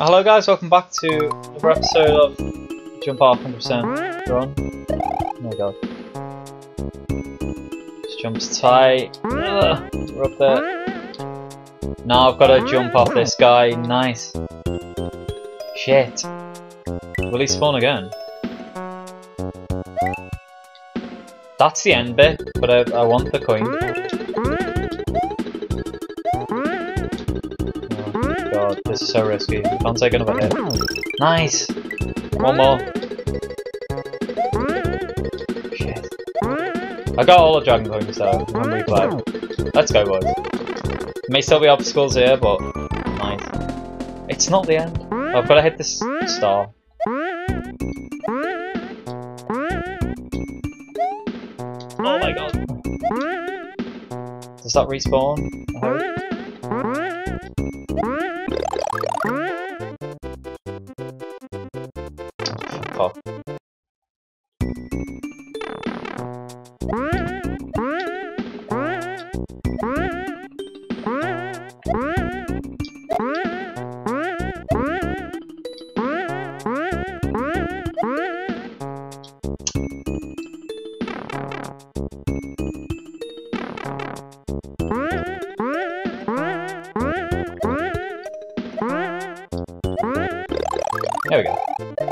Hello guys, welcome back to another episode of Jump Off 100% Run. Oh my god. Jumps tight. Ugh, we're up there. Now I've got to jump off this guy. Nice. Shit. Will he spawn again? That's the end bit, but I, I want the coin. This is so risky. Can't take another hit. Nice! One more. Shit. I got all the dragon coins though, when we play. Let's go boys. May still be obstacles here, but nice. It's not the end. I've got to hit this star. Oh my god. Does that respawn? Off. There we go.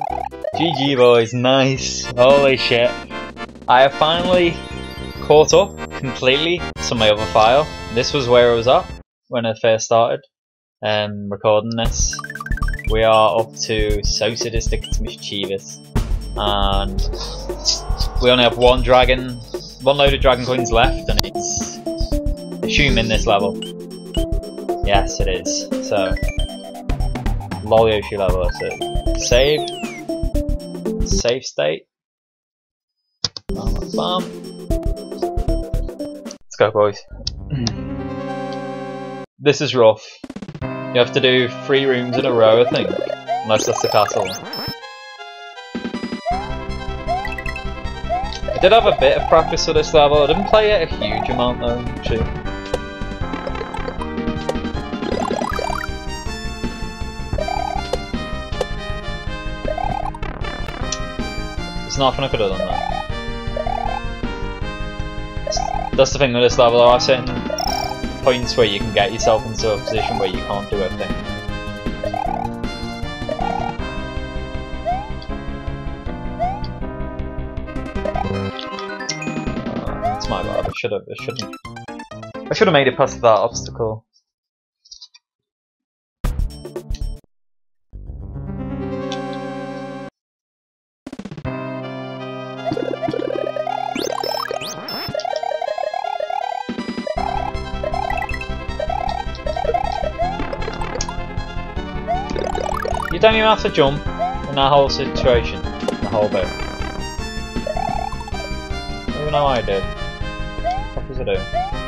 GG boys, nice. Holy shit. I have finally caught up completely to my other file. This was where I was at when I first started um, recording this. We are up to So Sadistic Mischievous. And we only have one dragon, one load of dragon coins left and it's assuming this level. Yes it is. So Lol Yoshi level, it. Save. Save state. Bam. Let's go, boys. this is rough. You have to do three rooms in a row, I think. Unless that's the castle. I did have a bit of practice for this level. I didn't play it a huge amount though, actually. That's the thing with this level, are certain points where you can get yourself into a position where you can't do everything. That's my bad, I should have, I shouldn't. I should have made it past that obstacle. You don't even have to jump in that whole situation, the whole bit. Even know I did. What does it do?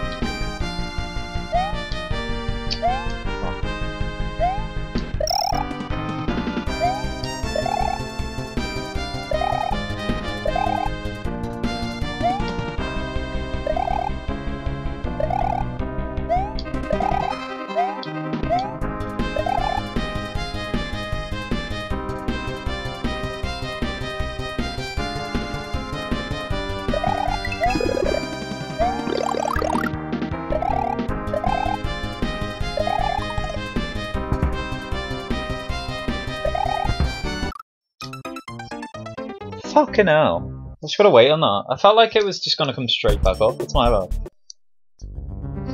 Fucking hell. I just gotta wait on that. I felt like it was just gonna come straight back up. It's my bad.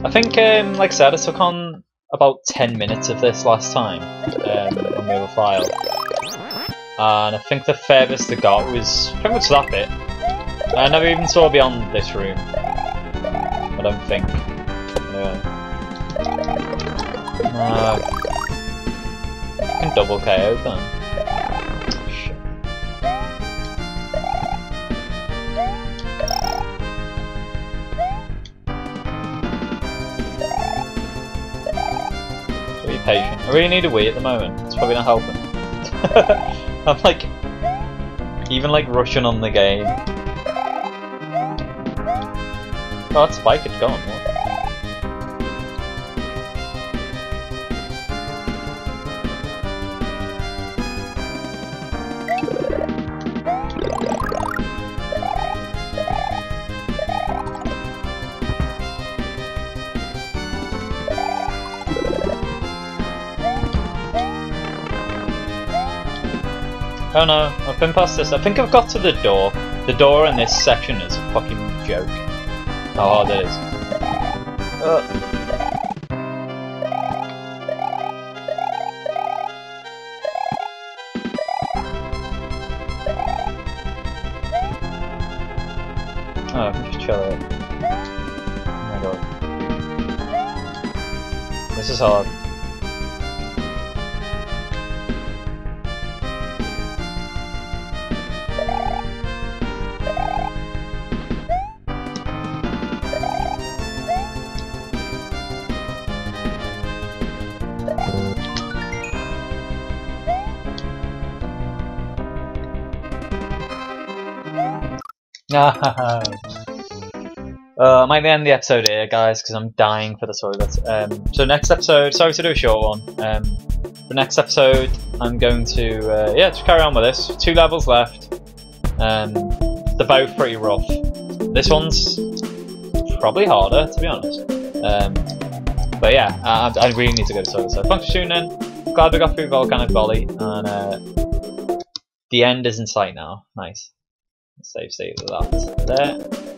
I think, um, like I said, I took on about 10 minutes of this last time um, on the other file. And I think the furthest I got was pretty much that bit. I never even saw beyond this room. I don't think. Anyway. Uh, I can double KO then. I really need a wee at the moment. It's probably not helping. I'm like, even like rushing on the game. Oh, that spike had gone. What? Oh no, I've been past this. I think I've got to the door. The door in this section is a fucking joke. How hard it is. Uh. Oh, just chill out. Oh my god. This is hard. uh, I might end the episode here, guys, because I'm dying for the toilet. Um, so next episode, sorry to do a short one. Um, the next episode, I'm going to uh, yeah, just carry on with this. Two levels left. Um, they're both pretty rough. This one's probably harder, to be honest. Um, but yeah, I, I, really need to go to toilet. So thanks for tuning in. Glad we got through Volcanic Volley, and uh, the end is in sight now. Nice. Save save that there.